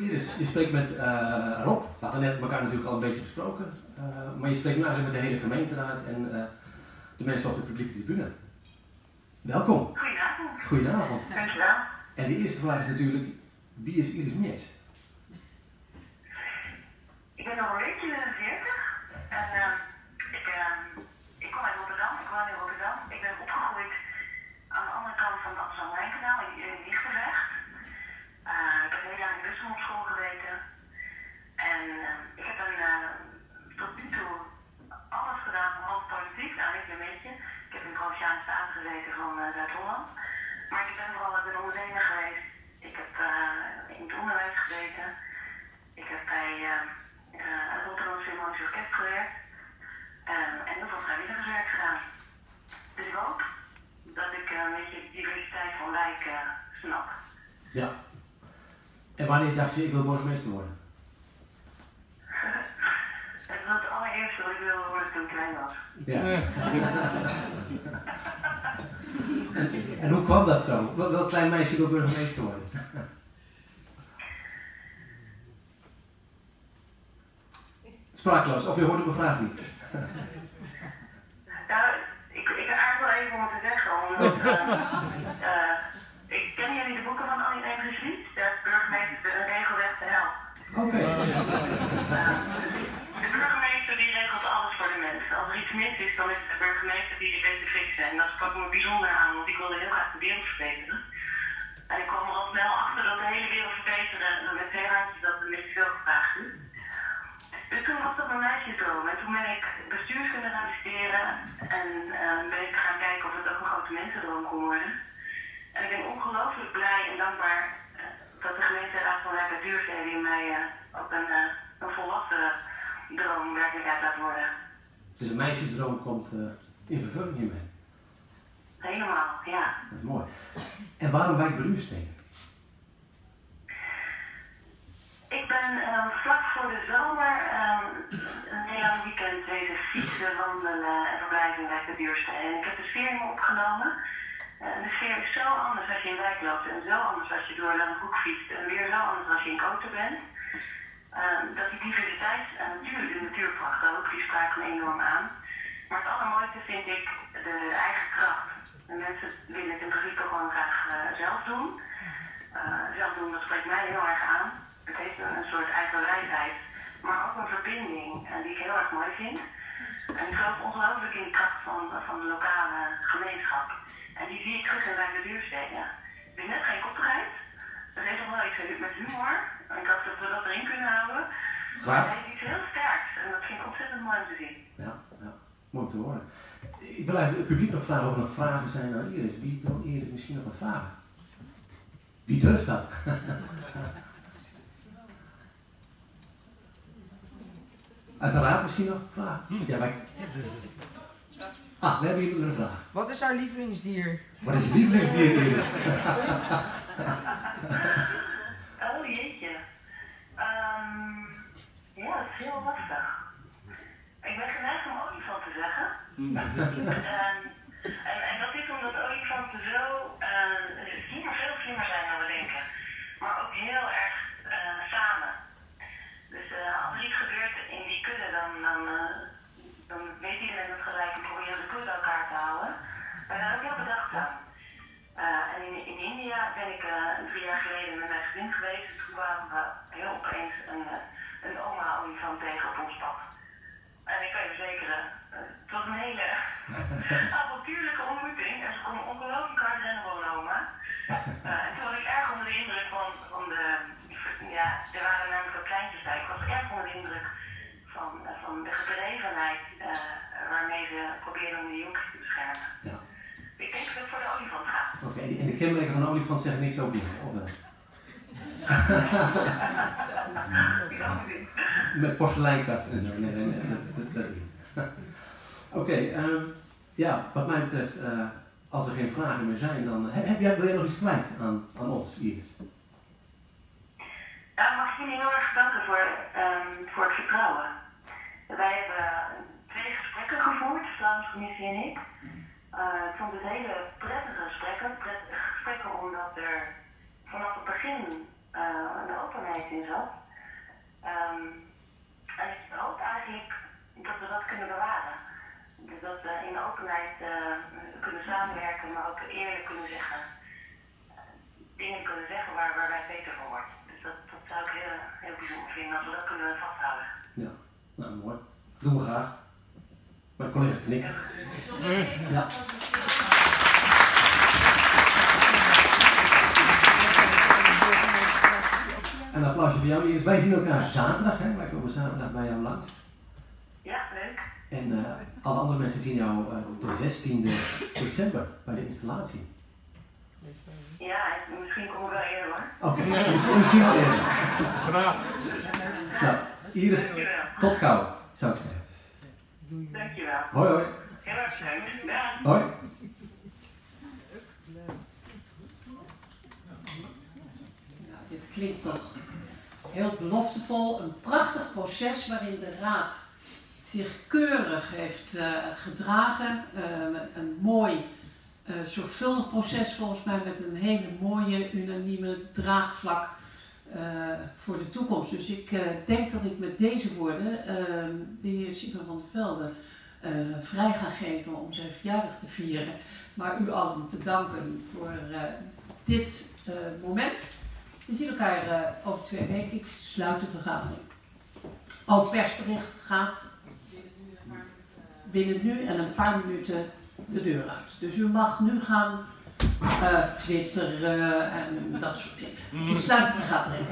Iris, je spreekt met uh, Rob. We hadden net elkaar natuurlijk al een beetje gesproken. Uh, maar je spreekt nu eigenlijk met de hele gemeenteraad en uh, de mensen op de publieke tribune. Welkom. Goedenavond. Goedenavond. Dankjewel. En de eerste vraag is natuurlijk, wie is Iris Meers? Ik ben nog een beetje 40 en ik, ik kom uit Rotterdam, ik woon in Rotterdam. Ik ben opgegroeid aan de andere kant van het Amsterdam-Wijnkanaal in, in Lichtenberg. Op school gezeten. En uh, ik heb dan uh, tot nu toe alles gedaan behalve politiek. Nou, ik een beetje. Ik heb in Provinciale Staten gezeten van Zuid-Holland. Maar ik ben vooral ben ondernemer geweest. Ik heb in het onderwijs gezeten. Ik heb bij het Rotterdamse Philharmonisch Orkest gewerkt. en heel veel vrijwilligerswerk gedaan. Dus ik hoop dat ik een beetje de diversiteit van wijk snap. Ja. En wanneer dacht je, ik wil burgemeester worden? Het was het allereerste wat ik wilde worden toen ik klein was. Ja. en, en, hoe kwam dat zo? Welk klein meisje wil burgemeester worden? Spraakloos, of je hoort de vraag niet. nou, ik, ik aarzel even om het te zeggen, omdat uh, uh, ik ken jullie de boeken van Annie Eemers Lied? Daar is burgemeester een regelrechte hel. Oké. Okay. De burgemeester die regelt alles voor de mensen. Als er iets mis is, dan is het de burgemeester die het weet te fixen. En dat sprak me bijzonder aan, want ik wilde heel graag de wereld verbeteren. En ik kwam er al snel achter dat de hele wereld verbeteren met twee handjes dat er niet veel gevraagd is. Dus toen was dat mijn meisjesdroom. En toen ben ik bestuurskunde gaan studeren en uh, ben ik gaan kijken of het ook een grote mensendroom kon worden. En ik ben ongelooflijk blij en dankbaar dat de gemeenteraad van Rijk Duurstede mij uh, ook een, uh, een volwassen droom werkelijkheid laat worden. Dus een meisjesdroom komt in vervulling hiermee? Helemaal, ja. Dat is mooi. En waarom wijk Duurstede? Ik ben uh, vlak voor de zomer uh, een heel lang weekend wezen fietsen, wandelen en verblijven in Wijk de Duurstede. En ik heb de sfeer opgenomen. De sfeer is zo anders als je in wijk loopt en zo anders als je door een hoek fietst en weer zo anders als je in Koten bent. dat die diversiteit, en natuurlijk de natuurpracht ook, die spraken enorm aan. Maar het allermooiste vind ik de, eigen kracht. De mensen willen het in principe gewoon graag zelf doen. zelf doen, dat spreekt mij heel erg aan. Het heeft een, soort eigen wijsheid, maar ook een verbinding en die ik heel erg mooi vind. En ik geloof ongelooflijk in de kracht van, van de lokale gemeenschap. En die zie ik terug in de duursteden. Het is net geen koppigheid. Dat heeft nog wel iets met humor. En ik hoop dat we dat erin kunnen houden. Maar het heeft iets heel sterks. En dat vind ik ontzettend mooi om te zien. Ja, ja. mooi om te horen. Ik wil eigenlijk het publiek nog vragen of er nog vragen zijn aan Iris. Wie wil Iris misschien nog wat vragen? Wie durft dat? Uiteraard misschien nog vragen. Ja, wij... Ah, we hebben hier een vraag. Wat is haar lievelingsdier? Wat is je lievelingsdier hier? oh jeetje. Um, ja, dat is heel lastig. Ik ben geneigd om olifant te zeggen. um, en, En ik kan je verzekeren, het was een hele avontuurlijke ontmoeting. En ze kon ongelooflijk hard rennen een oma. en toen was ik erg onder de indruk van, van de, ja, er waren namelijk ook kleintjes bij. Ik was erg onder de indruk van, van de gedrevenheid waarmee ze probeerden om de jongens te beschermen. Ja. Ik denk dat het voor de olifant gaat. Oké, okay, en de kenmerken van een olifant zeggen niks over je, of wel? Met porseleinkast en zo. Oké, uh, ja, wat mij betreft, uh, als er geen vragen meer zijn, dan heb, jij, nog iets kwijt aan, aan ons, Iris? Ja, mag ik jullie heel erg bedanken voor, um, voor het vertrouwen. Wij hebben twee gesprekken gevoerd, de Vlaamse Commissie en ik. Uh, ik vond het hele prettige gesprekken. Prettige gesprekken omdat er vanaf het begin uh, een openheid in zat. Um, en ik hoop eigenlijk dat we dat kunnen bewaren. Dus dat we in openheid uh, kunnen samenwerken, maar ook eerlijk kunnen zeggen. Dingen kunnen zeggen waar, waar wij beter voor worden. Dus dat, dat zou ik heel, heel bijzonder vinden als we dat kunnen vasthouden. Ja, nou mooi. Doen we graag. Mijn collega's knikken. Ja. Een applausje voor jou. Wij zien elkaar zaterdag, hè? wij komen zaterdag bij jou langs. Ja, leuk. En uh, alle andere mensen zien jou uh, op de 16e december bij de installatie. Ja, misschien komen we wel eerder hoor. Oké, okay, misschien wel eerder. Graag. Nou, Iris, tot gauw, zou ik zeggen. Dankjewel. Hoi hoi. Heel erg fijn. Hoi. Nou, dit klinkt toch heel beloftevol. Een prachtig proces waarin de Raad zich keurig heeft uh, gedragen. Uh, een mooi, uh, zorgvuldig proces volgens mij met een hele mooie, unanieme draagvlak voor de toekomst. Dus ik denk dat ik met deze woorden de heer Simon van der Velde vrij ga geven om zijn verjaardag te vieren. Maar u allen te danken voor dit moment. We zien elkaar over twee weken. Ik sluit de vergadering. Al persbericht gaat binnen nu en een paar minuten de deur uit. Dus u mag nu gaan uh, twitteren en dat soort dingen. Ik sluit de vergadering.